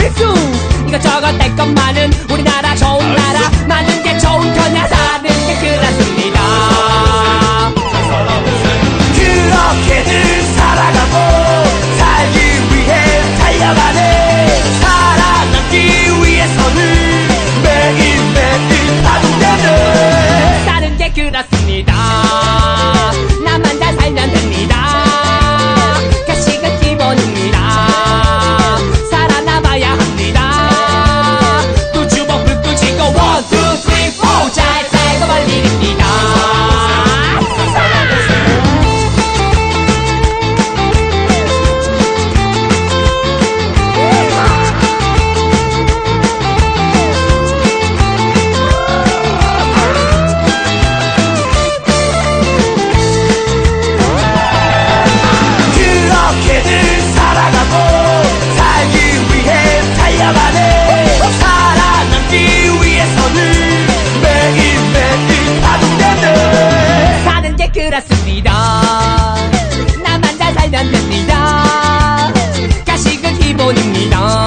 빅중 이거 저거 될 것만은 우리나라 좋은 나라 많은 게 좋은 편야 사는 게 그렇습니다. 그렇게들 살아가고 살기 위해 달려가네. 살아남기 위해서는 매일매일 바동되네 사는 게 그렇습니다. 能遇，是个天不能。